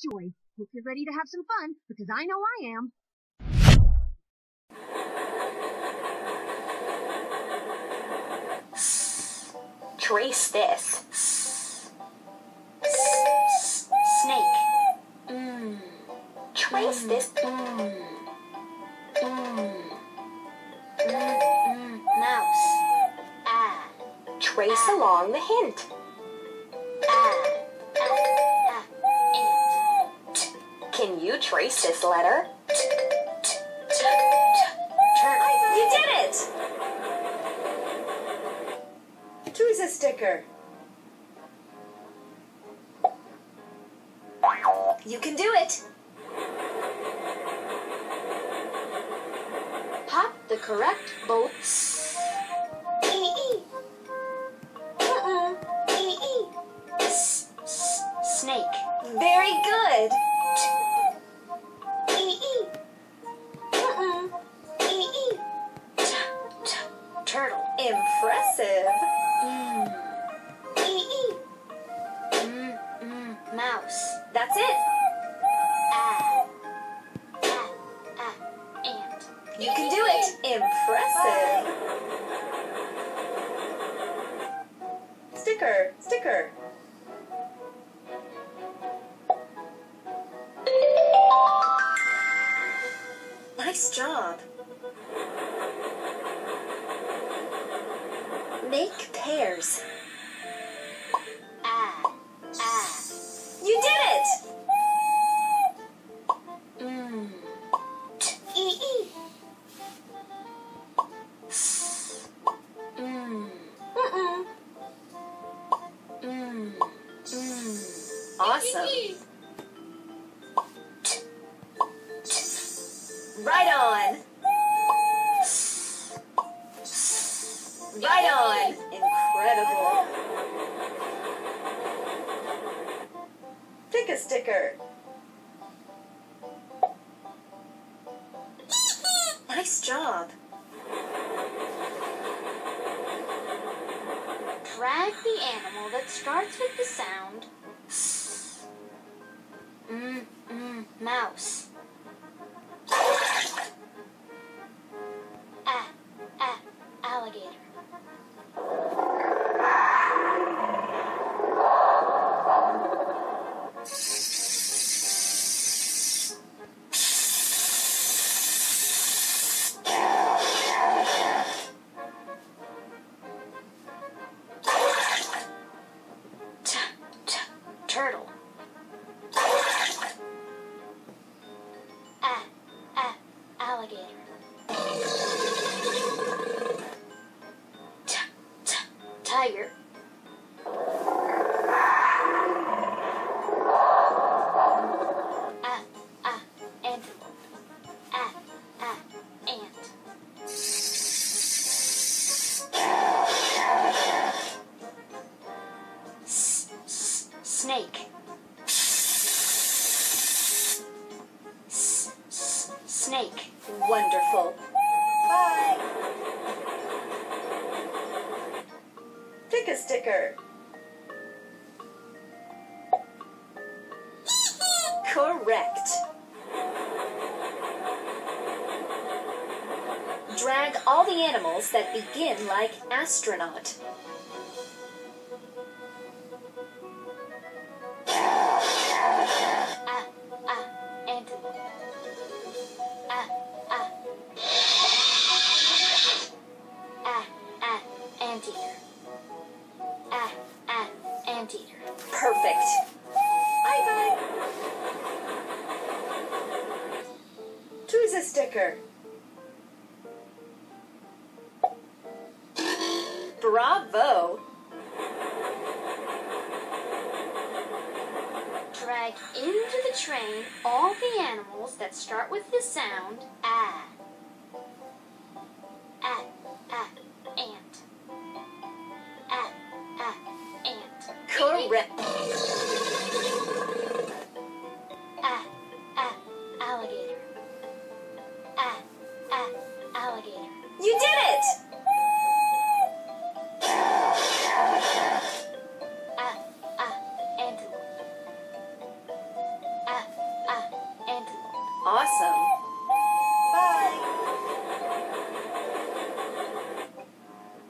joy. Hope you're ready to have some fun, because I know I am. Trace this. Snake. Mmm. Trace this. Mmm. Mmm. Mouse. Ah. Trace along the hint. You trace this letter? You did it! Choose a sticker. You can do it. Pop the correct bolts. You can do it. Impressive. Sticker, sticker. Nice job. Awesome. Right on. Right on. Incredible. Pick a sticker. Nice job. Drag the animal that starts with the sound mouse. Tiger. Ah, ah, antelope. Ah, ah, ant. Snake. Snake. Wonderful. Bye. Pick a sticker. Correct. Drag all the animals that begin like astronaut. Into the train all the animals that start with the sound ah. Awesome. Bye.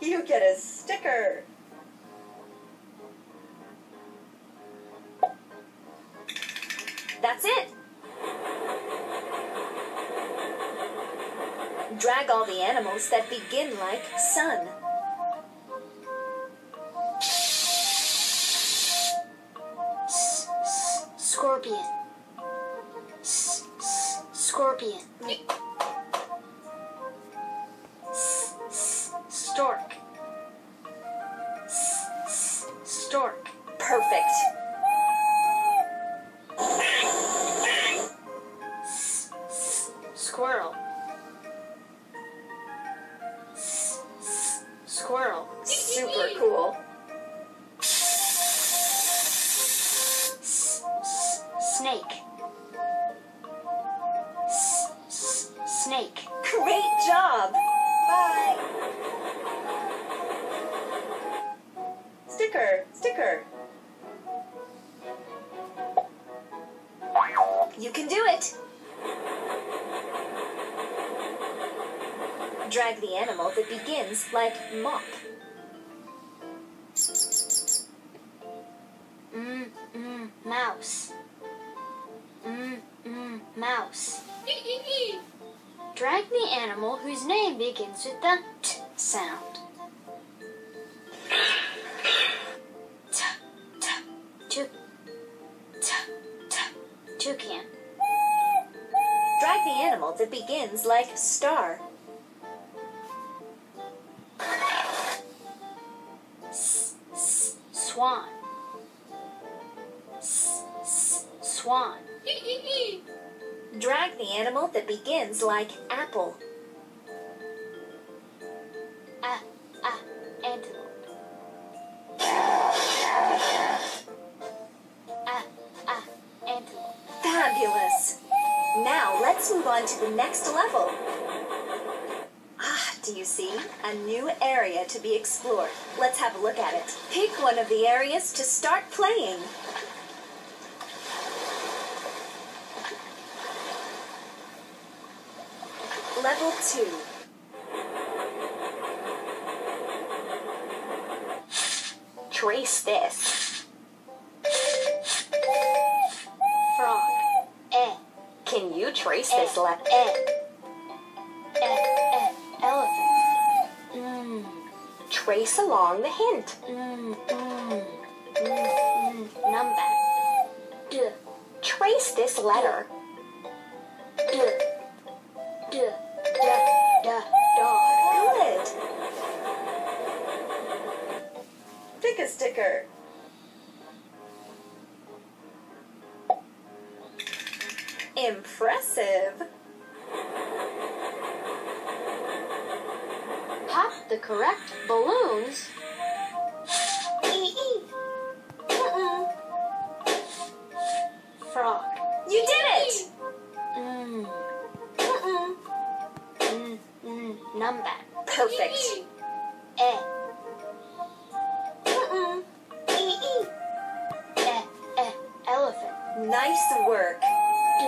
You get a sticker. That's it. Drag all the animals that begin like sun. Scorpion. Scorpion. S- s- Stork. S- Stork. Perfect. Squirrel. Squirrel. Drag the animal that begins like mop. Mm, mm, mouse. Mm, mm, mouse. Drag the animal whose name begins with the t sound. T, t, tou, t, t, toucan. Drag the animal that begins like star. Swan. S, s, swan. Drag the animal that begins like apple. A, a, antelope. A, a, antelope. Fabulous! Now let's move on to the next level. Do you see? A new area to be explored. Let's have a look at it. Pick one of the areas to start playing. Level 2. Trace this. Frog. E, Can you trace e, this eh. letter? e. Eh. Trace along the hint. D, Trace this letter. d. Good. Pick a sticker. Impressive. Pop the correct balloons. Frog. You did it. Mm, mm, mm. Numbat. Perfect. E, Mm-mm. E e. e, e. Elephant. Nice work. D,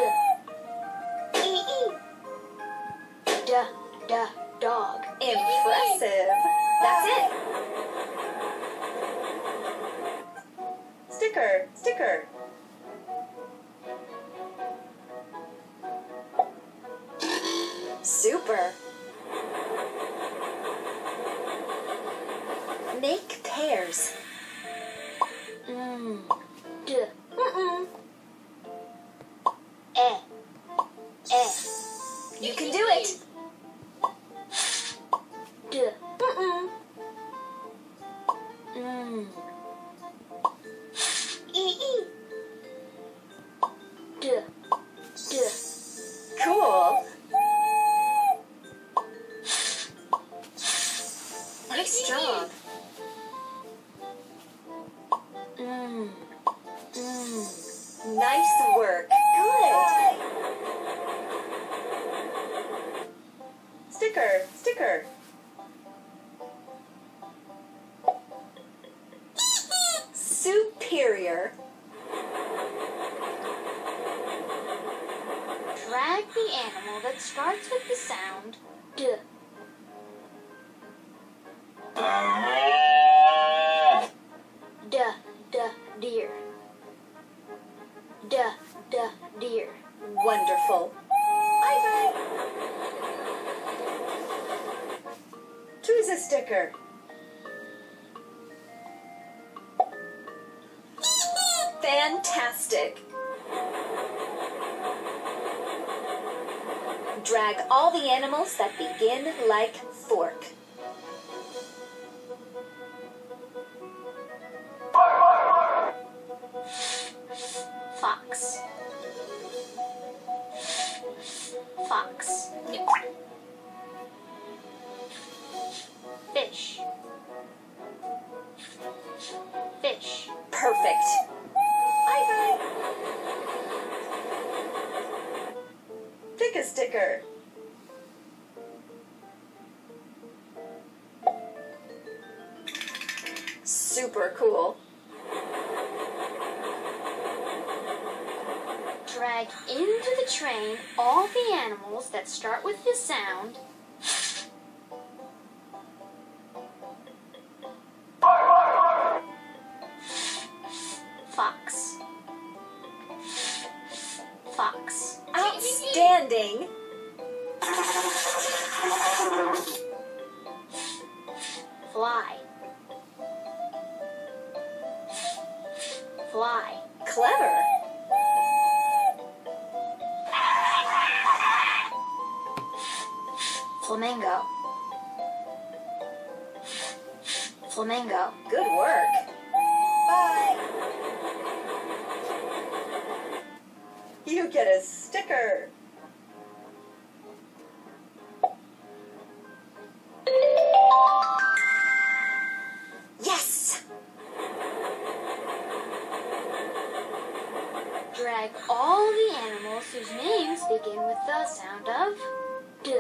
E e. d, d, dog. Impressive. That's it. Sticker, sticker. Super. Make pairs. Mm, the animal that starts with the sound D. D, d, deer. D, d, deer. Wonderful. Bye bye. Choose a sticker. Fantastic. Drag all the animals that begin like fork. Fox. Fox. Fish. Fish. Perfect. Sound Fox. Fox. Outstanding. Flamingo. Flamingo. Good work. Bye. You get a sticker. Yes! Drag all the animals whose names begin with the sound of D.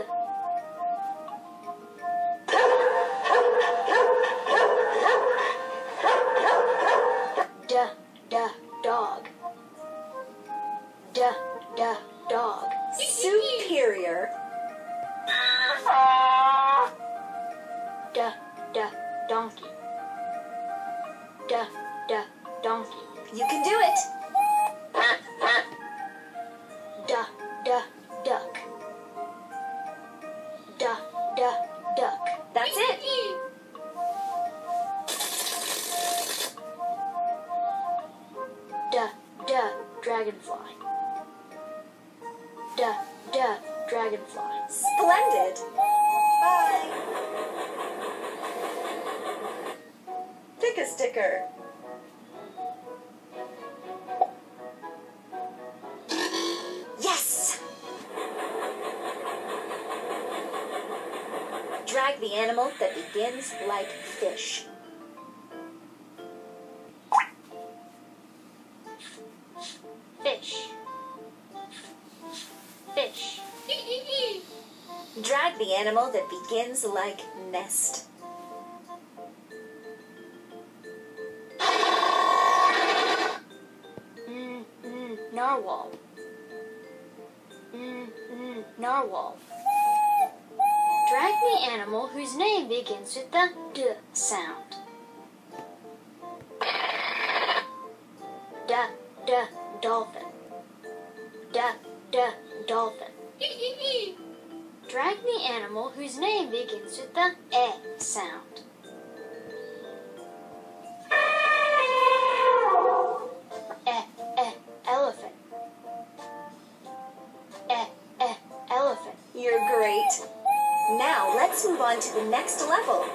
D, D, dog. D, D, dog. Superior. Drag the animal that begins like fish. Fish. Fish. Drag the animal that begins like nest. Mm, mm, narwhal. Mm, mm, narwhal. The animal whose name begins with the D sound. D, D, dolphin. D, D, dolphin. Drag the animal whose name begins with the E sound. The next level.